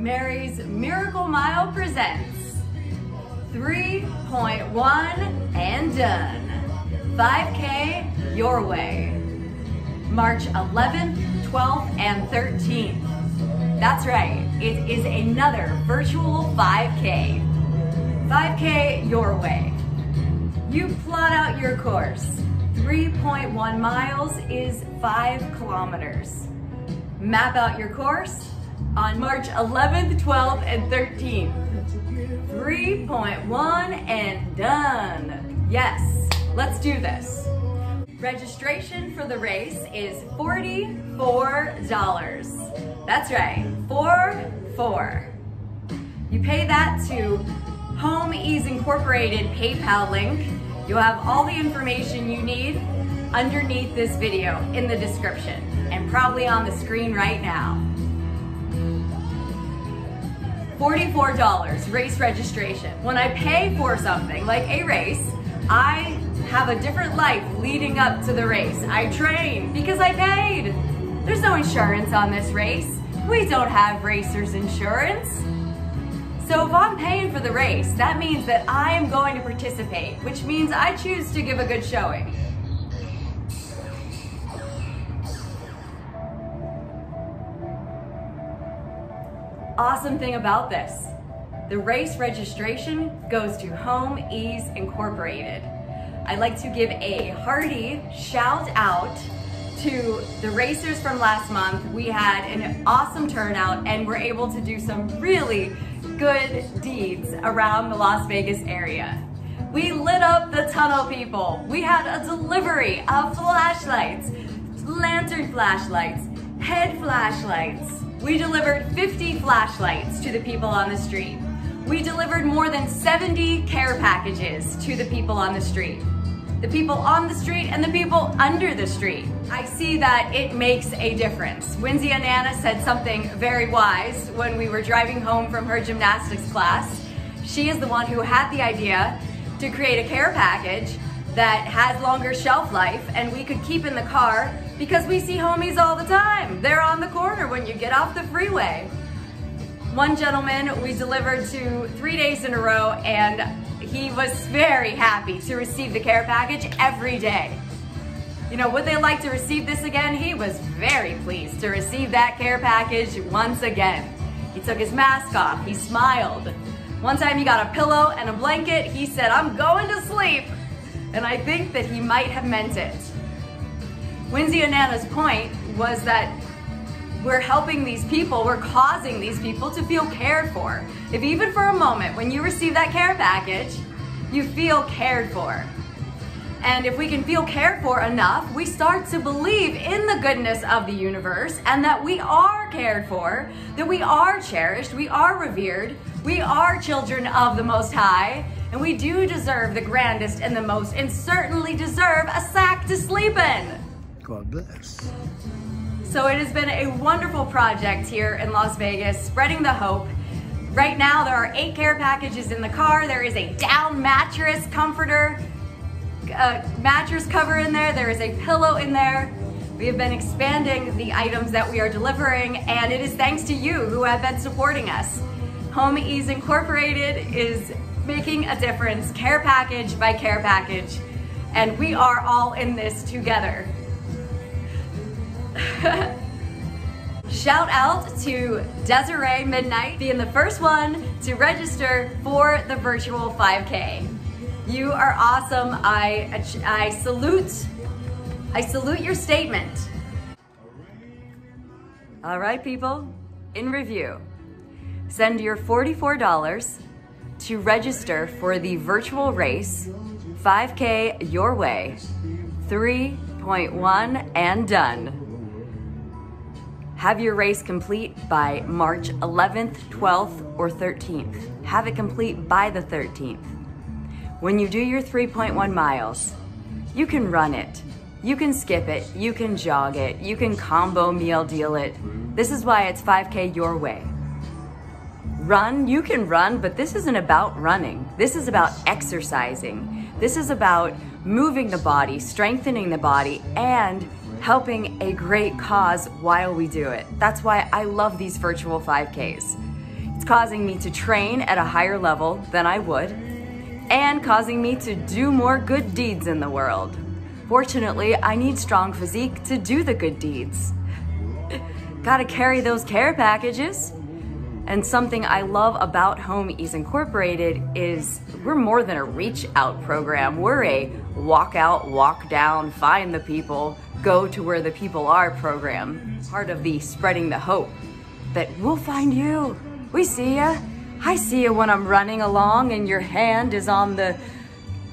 Mary's Miracle Mile presents 3.1 and done. 5K your way. March 11th, 12th, and 13th. That's right, it is another virtual 5K. 5K your way. You plot out your course. 3.1 miles is 5 kilometers. Map out your course on March 11th, 12th, and 13th. 3.1 and done. Yes, let's do this. Registration for the race is $44. That's right, four, four. You pay that to Home Ease Incorporated PayPal link. You'll have all the information you need underneath this video in the description and probably on the screen right now. $44 race registration. When I pay for something like a race, I have a different life leading up to the race. I train because I paid. There's no insurance on this race. We don't have racer's insurance. So if I'm paying for the race, that means that I am going to participate, which means I choose to give a good showing. Awesome thing about this, the race registration goes to Home Ease Incorporated. I'd like to give a hearty shout out to the racers from last month. We had an awesome turnout and we're able to do some really good deeds around the Las Vegas area. We lit up the tunnel people. We had a delivery of flashlights, lantern flashlights, head flashlights, we delivered 50 flashlights to the people on the street. We delivered more than 70 care packages to the people on the street. The people on the street and the people under the street. I see that it makes a difference. Winsy Anana said something very wise when we were driving home from her gymnastics class. She is the one who had the idea to create a care package that has longer shelf life and we could keep in the car because we see homies all the time. They're on the corner when you get off the freeway. One gentleman we delivered to three days in a row and he was very happy to receive the care package every day. You know, would they like to receive this again? He was very pleased to receive that care package once again. He took his mask off, he smiled. One time he got a pillow and a blanket, he said, I'm going to sleep and I think that he might have meant it. Winsy Anana's point was that we're helping these people, we're causing these people to feel cared for. If even for a moment, when you receive that care package, you feel cared for. And if we can feel cared for enough, we start to believe in the goodness of the universe and that we are cared for, that we are cherished, we are revered, we are children of the Most High, and we do deserve the grandest and the most, and certainly deserve a sack to sleep in. God bless. So it has been a wonderful project here in Las Vegas, spreading the hope. Right now, there are eight care packages in the car. There is a down mattress comforter, a mattress cover in there. There is a pillow in there. We have been expanding the items that we are delivering, and it is thanks to you who have been supporting us. Home Ease Incorporated is making a difference, care package by care package. And we are all in this together. Shout out to Desiree Midnight being the first one to register for the virtual 5K. You are awesome. I, I salute, I salute your statement. All right, people, in review, send your $44 to register for the virtual race 5K Your Way 3.1 and done. Have your race complete by March 11th, 12th, or 13th. Have it complete by the 13th. When you do your 3.1 miles, you can run it, you can skip it, you can jog it, you can combo meal deal it. This is why it's 5K your way run, you can run, but this isn't about running. This is about exercising. This is about moving the body, strengthening the body, and helping a great cause while we do it. That's why I love these virtual 5Ks. It's causing me to train at a higher level than I would and causing me to do more good deeds in the world. Fortunately, I need strong physique to do the good deeds. Gotta carry those care packages. And something I love about Home Ease Incorporated is we're more than a reach out program. We're a walk out, walk down, find the people, go to where the people are program. Part of the spreading the hope that we'll find you. We see ya. I see you when I'm running along and your hand is on the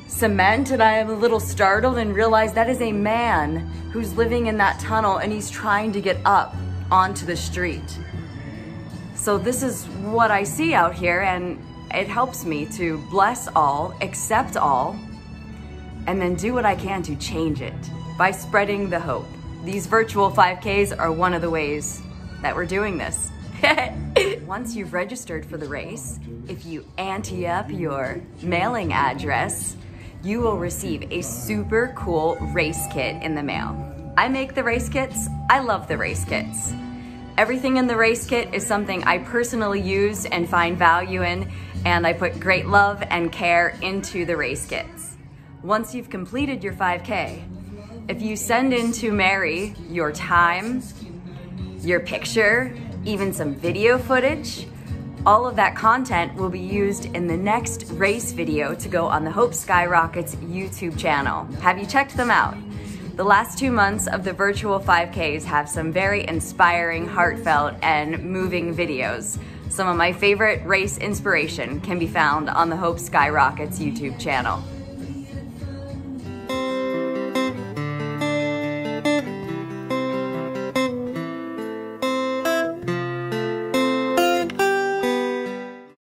cement and I am a little startled and realize that is a man who's living in that tunnel and he's trying to get up onto the street. So this is what I see out here and it helps me to bless all, accept all, and then do what I can to change it by spreading the hope. These virtual 5Ks are one of the ways that we're doing this. Once you've registered for the race, if you ante up your mailing address, you will receive a super cool race kit in the mail. I make the race kits. I love the race kits. Everything in the race kit is something I personally use and find value in, and I put great love and care into the race kits. Once you've completed your 5K, if you send in to Mary your time, your picture, even some video footage, all of that content will be used in the next race video to go on the Hope Skyrockets YouTube channel. Have you checked them out? The last two months of the virtual 5Ks have some very inspiring, heartfelt, and moving videos. Some of my favorite race inspiration can be found on the Hope Skyrockets YouTube channel.